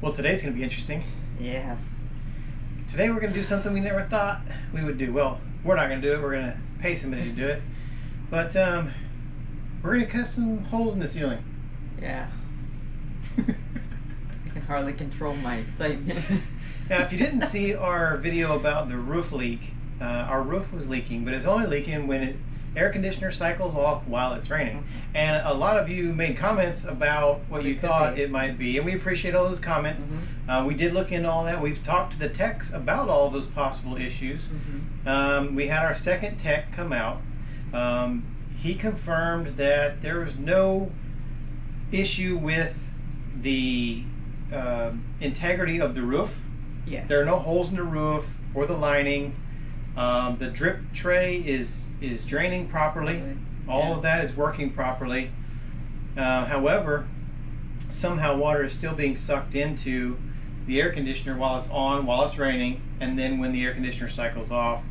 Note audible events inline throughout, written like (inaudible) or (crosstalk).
Well, today's going to be interesting. Yes. Today we're going to do something we never thought we would do. Well, we're not going to do it. We're going to pay somebody to do it. But um, we're going to cut some holes in the ceiling. Yeah. (laughs) I can hardly control my excitement. (laughs) now, if you didn't see our video about the roof leak, uh, our roof was leaking, but it's only leaking when it air conditioner cycles off while it's raining. And a lot of you made comments about what you thought be. it might be, and we appreciate all those comments. Mhm. Uh, we did look into all that. We've talked to the techs about all those possible issues. Mhm. Um, we had our second tech come out. Um, he confirmed that there was no issue with the um integrity of the roof. Yeah. There are no holes in the roof or the lining. Um, the drip tray is is draining properly. All Yeah. of that is working properly. Uh, however, somehow water is still being sucked into the air conditioner while it's on, while it's raining, and then when the air conditioner cycles off,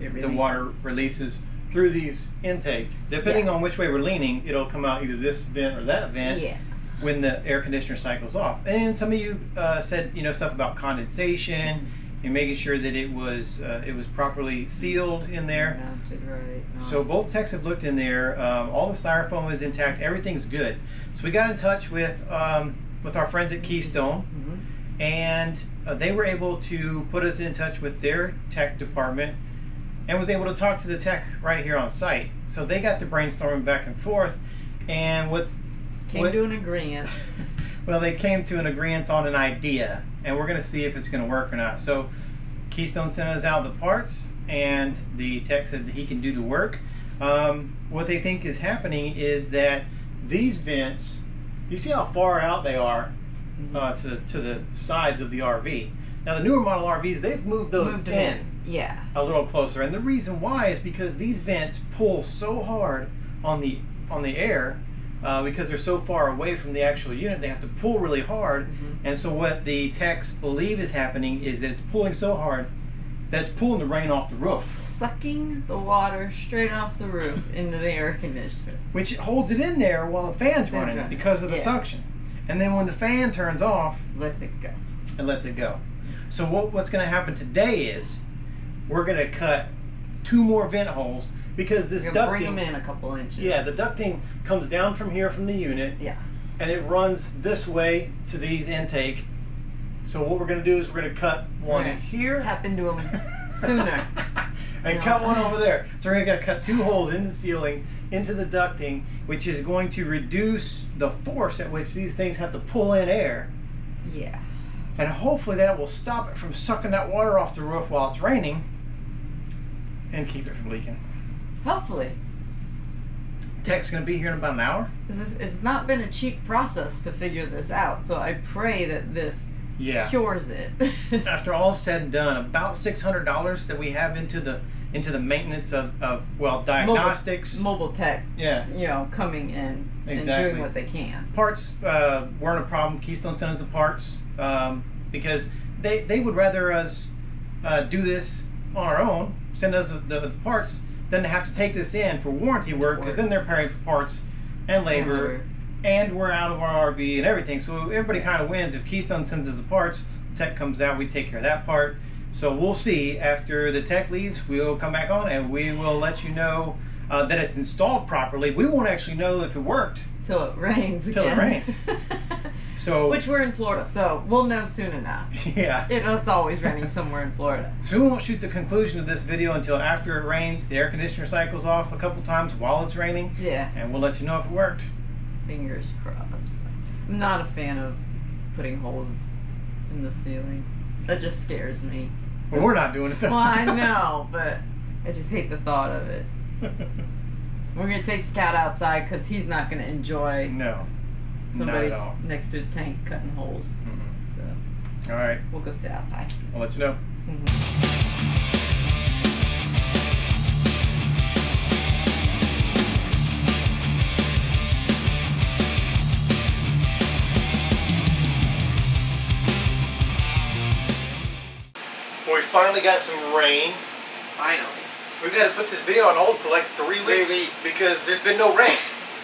It the water releases through these intake. Depending Yeah. on which way we're leaning, it'll come out either this vent or that vent Yeah. when the air conditioner cycles off. And some of you uh, said you know stuff about condensation and making sure that it was uh, it was properly sealed in there. Mounted right. on. So both techs have looked in there. Um, all the styrofoam is intact. Everything's good. So we got in touch with um, with our friends at Keystone, Mhm. and uh, they were able to put us in touch with their tech department, and was able to talk to the tech right here on site. So they got to brainstorming back and forth, and what Came what- to an agreement. (laughs) well, they came to an agreement on an idea, and we're going to see if it's going to work or not. So, Keystone sent us out the parts, and the tech said that he can do the work. Um, what they think is happening is that these vents, you see how far out they are Mhm. uh, to the to the sides of the RV. Now, the newer model RVs, they've moved those Moved in in. Yeah. a little closer, and the reason why is because these vents pull so hard on the on the air uh, because they're so far away from the actual unit. They have to pull really hard, Mhm. and so what the techs believe is happening is that it's pulling so hard that it's pulling the rain off the roof, Sucking the water straight off the roof into the air conditioner. which holds it in there while the fan's Fan's running running, because of the yeah. suction. And then when the fan turns off, Lets it go. it lets it go. So what, what's going to happen today is we're going to cut two more vent holes because this gonna bring ducting. them in a couple inches. Yeah, the ducting comes down from here from the unit Yeah. and it runs this way to these intake. So what we're gonna do is we're gonna cut one Right. here. Tap into them (laughs) sooner. and No. cut one over there. So we're gonna cut two holes in the ceiling into the ducting, which is going to reduce the force at which these things have to pull in air. Yeah. And hopefully that will stop it from sucking that water off the roof while it's raining and keep it from leaking. Hopefully. Tech's gonna be here in about an hour. 'Cause It's, it's not been a cheap process to figure this out, so I pray that this Yeah. cures it. (laughs) after all said and done, about six hundred dollars that we have into the into the maintenance of, of well diagnostics Mobile tech, Yeah. you know, coming in and doing what they can. parts uh, weren't a problem. Keystone sent us the parts um, because they they would rather us uh, do this on our own, send us the, the, the parts, than to have to take this in for warranty work because then they're paying for parts and labor. and we're out of our RV and everything. So everybody kind of wins. If Keystone sends us the parts, tech comes out, we take care of that part. So we'll see after the tech leaves, we'll come back on and we will let you know uh, that it's installed properly. We won't actually know if it worked. Till it rains Till it rains. (laughs) So Which we're in Florida, so we'll know soon enough. yeah. It, it's always raining somewhere in Florida. So we won't shoot the conclusion of this video until after it rains. The air conditioner cycles off a couple times while it's raining, Yeah, and we'll let you know if it worked. fingers crossed. I'm not a fan of putting holes in the ceiling. That just scares me. Well, we're not doing it though. Well, I (laughs) know, but I just hate the thought of it. (laughs) We're gonna take Scout outside because he's not gonna enjoy no. Somebody Not at all. next to his tank cutting holes. Mhm. So All right. we'll go sit outside. I'll let you know. Mhm. Well, we finally got some rain. Finally. We've had to put this video on hold for like three Three weeks, weeks. because there's been no rain. (laughs)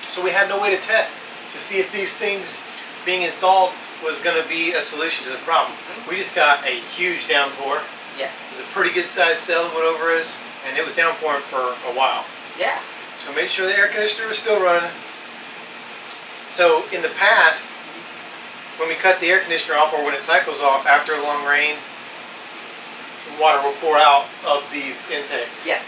So we had no way to test to see if these things being installed was going to be a solution to the problem. We just got a huge downpour. Yes. It was a pretty good sized cell that went over us, and it was downpouring for a while. Yeah. So we made sure the air conditioner was still running. So in the past, when we cut the air conditioner off or when it cycles off after a long rain, water will pour out of these intakes. Yes.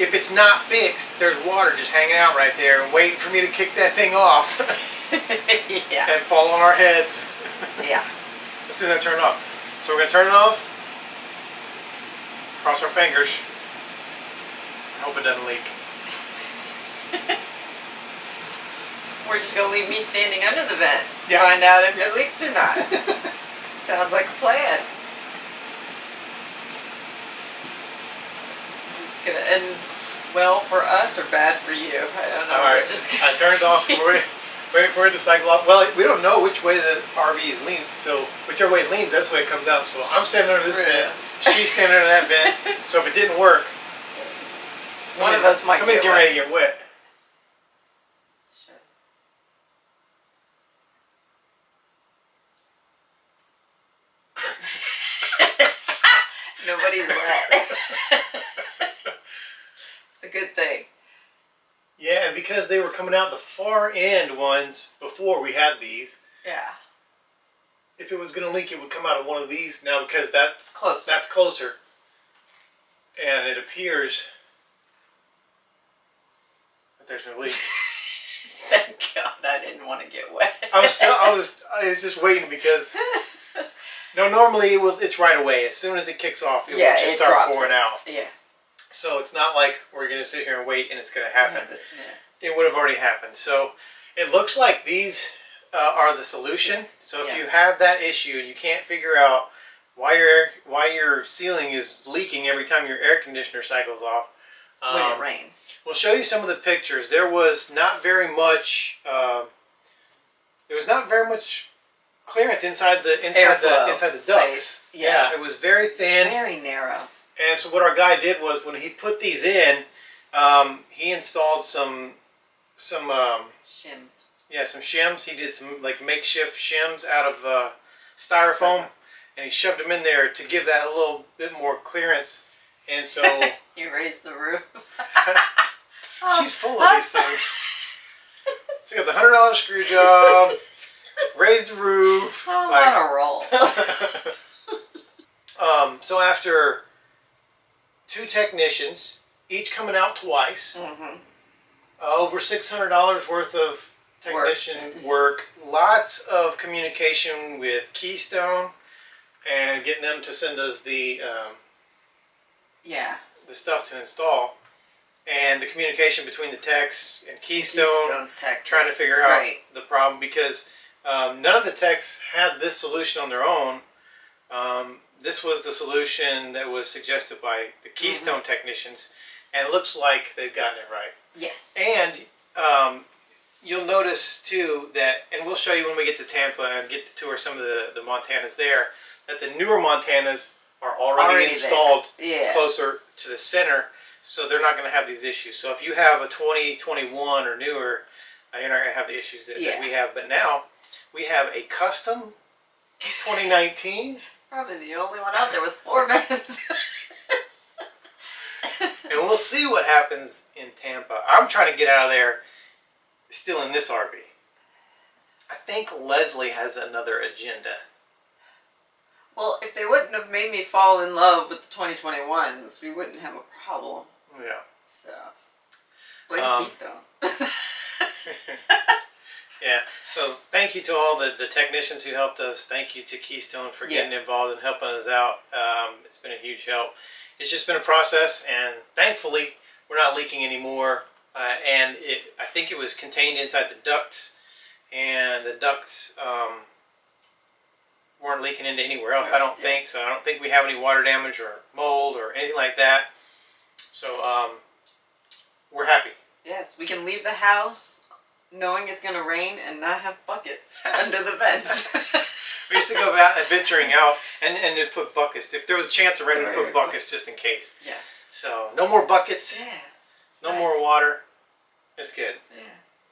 If it's not fixed, there's water just hanging out right there and waiting for me to kick that thing off (laughs) (laughs) yeah. and fall on our heads Yeah. as soon as I turn it off. So we're gonna turn it off. Cross our fingers. Hope it doesn't leak. (laughs) We're just gonna leave me standing under the vent. Yeah. Find out if Yeah. it leaks or not. Sounds like a plan. It's gonna end well for us or bad for you. I don't know. All right, just I turned it off. Wait, wait for it to cycle off. Well, we don't know which way the RV is leaning, so whichever way it leans, that's the way it comes out. So I'm standing under this Really? vent. She's standing under that vent. So if it didn't work, One of somebody's- us might somebody's get getting ready to get wet. Shit. (laughs) (laughs) Nobody's wet. (laughs) a good thing. Yeah, and because they were coming out the far end ones before we had these, Yeah. if it was going to leak, it would come out of one of these now because that's It's closer. that's closer. And it appears that there's no leak. (laughs) Thank God I didn't want to get wet. I was still, I was, I was just waiting because (laughs) no, normally it will, it's right away. As soon as it kicks off, it Yeah, will just it start pouring it. out. yeah. So it's not like we're gonna sit here and wait and it's gonna happen. Yeah. It would have already happened. So it looks like these uh, are the solution. So if Yeah. you have that issue and you can't figure out why your air, why your ceiling is leaking every time your air conditioner cycles off, When um, it rains. We'll show you some of the pictures. There was not very much. Uh, there was not very much clearance inside the inside Airflow the inside the space, ducts. yeah. it was very thin. Very narrow. And so what our guy did was when he put these in, um, he installed some some um, Shims. yeah some shims. He did some like makeshift shims out of uh, styrofoam, and he shoved them in there to give that a little bit more clearance. And so (laughs) he raised the roof. (laughs) She's full of these things. So you got the hundred dollar screw job, raised the roof. I'm like- on a roll. (laughs) um, so after two technicians, each coming out twice, hmm uh, over six hundred dollars worth of technician work. Lots of communication with Keystone, and getting them to send us the um, Yeah. the stuff to install, and the communication between the techs and Keystone. Keystone's Texas. trying to figure out Right. the problem because um, none of the techs had this solution on their own. Um, this was the solution that was suggested by the Keystone technicians, and it looks like they've gotten it right. Yes. And um, you'll notice too that, and we'll show you when we get to Tampa and get to tour some of the, the Montanas there, that the newer Montanas are already, Already installed Yeah. closer to the center, so they're not going to have these issues. So if you have a 2021 or newer, uh, you're not going to have the issues that, that we have. But now we have a custom 2019, Probably the only one out there with four (laughs) vents. and we'll see what happens in Tampa. I'm trying to get out of there, still in this RV. I think Leslie has another agenda. well, if they wouldn't have made me fall in love with the 2021s, we wouldn't have a problem. Yeah. So, blame Um, Keystone. (laughs) (laughs) Yeah. So thank you to all the, the technicians who helped us. Thank you to Keystone for getting Yes. involved and helping us out. Um, it's been a huge help. It's just been a process, and thankfully we're not leaking anymore. Uh, and it, I think it was contained inside the ducts, and the ducts um, weren't leaking into anywhere else. I don't Yeah. think so. I don't think we have any water damage or mold or anything like that. So um, we're happy. yes, we can leave the house knowing it's going to rain and not have buckets (laughs) under the vents. (laughs) We used to go out adventuring out and, and to put buckets. If there was a chance of rain, we'd put buckets just in case. Yeah. So no more buckets, yeah. no nice. more water. It's good. Yeah.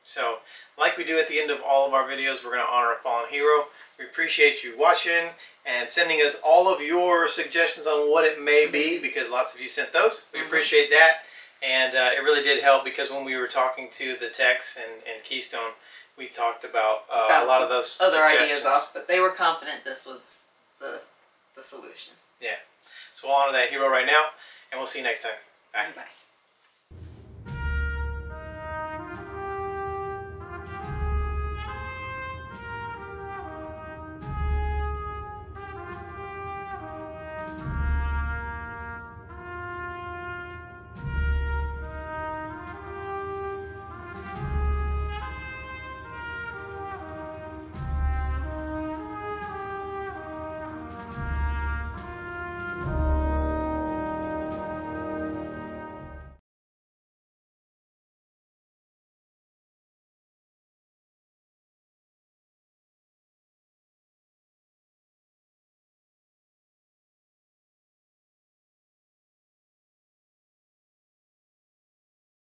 So, like we do at the end of all of our videos, we're going to honor a fallen hero. We appreciate you watching and sending us all of your suggestions on what it may be because lots of you sent those. We Mhm. appreciate that. And uh, it really did help because when we were talking to the techs and, and Keystone, we talked about, uh, About a lot of those Other ideas off, but they were confident this was the the solution. Yeah. So we'll honor that hero right now, and we'll see you next time. Bye. Bye.